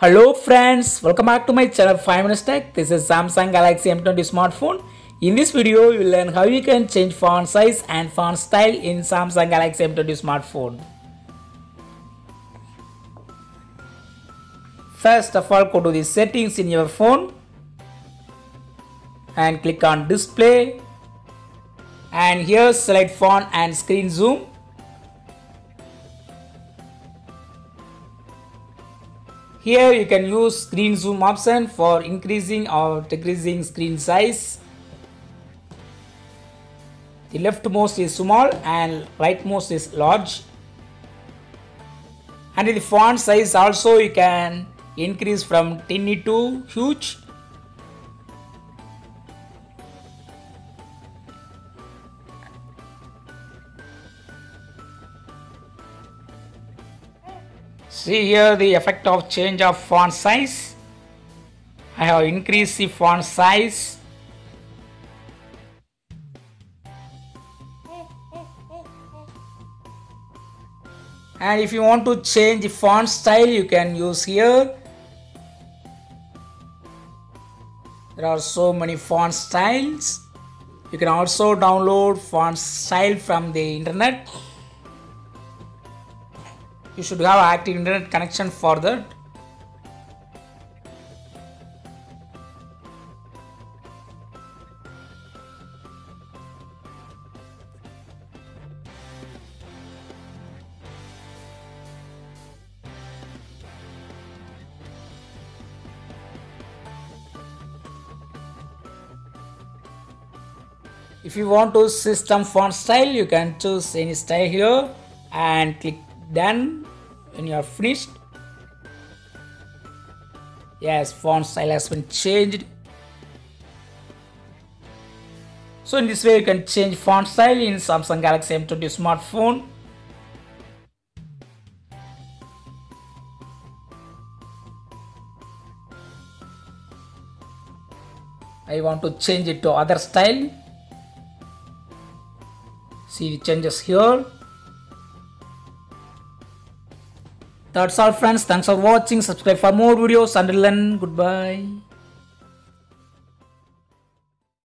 Hello friends, welcome back to my channel 5 Minutes Tech. This is Samsung Galaxy M20 smartphone. In this video, you will learn how you can change font size and font style in Samsung Galaxy M20 smartphone. First of all, go to the settings in your phone and click on display and here select font and screen zoom Here you can use screen zoom option for increasing or decreasing screen size. The leftmost is small and rightmost is large. And the font size also you can increase from tiny to huge. See here the effect of change of font size. I have increased the font size. And if you want to change the font style, you can use here. There are so many font styles. You can also download font style from the internet you should have active internet connection for that. If you want to system font style you can choose any style here and click done when you are finished yes font style has been changed. So in this way you can change font style in Samsung Galaxy M20 smartphone. I want to change it to other style. See the changes here that's all friends. Thanks for watching. Subscribe for more videos. Until then goodbye